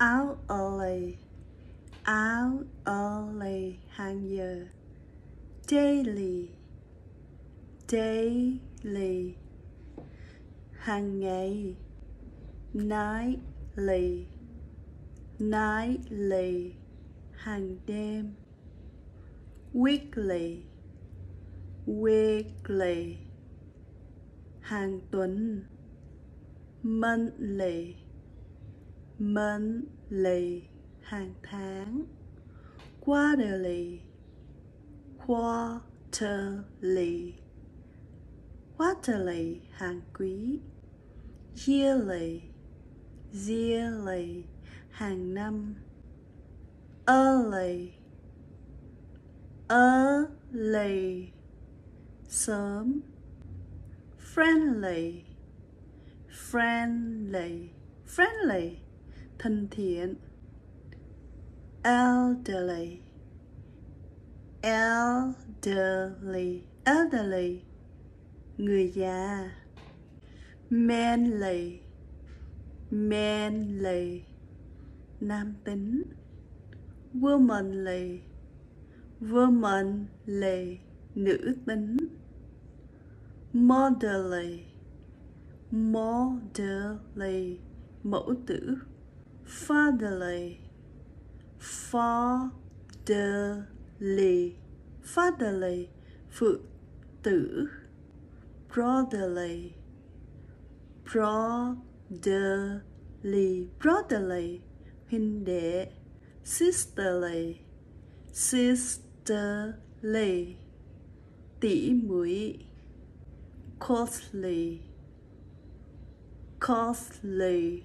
out early. Out early hàng giờ. Daily. Daily. Hàng ngày. Nightly. Nightly. Hàng đêm. Weekly. Weekly. Hàng tuần. Monthly monthly hàng tháng. Quarterly quarterly quarterly hàng quý. Yearly yearly hàng năm. Early early sớm. Friendly friendly friendly thân thiện. Elderly. Elderly. Elderly. Người già. Manly. Manly. Nam tính. Womanly. Womanly. Nữ tính. Motherly. Motherly. Mẫu tử. Fatherly fatherly fatherly phụ tử brotherly brotherly brotherly huynh đệ sisterly sisterly tỉ muội costly costly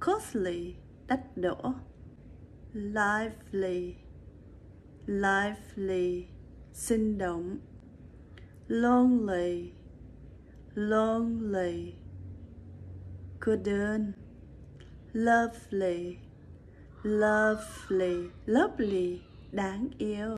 costly, đắt đỏ. Lively lively, sinh động. Lonely lonely, cô đơn. Lovely lovely lovely, đáng yêu.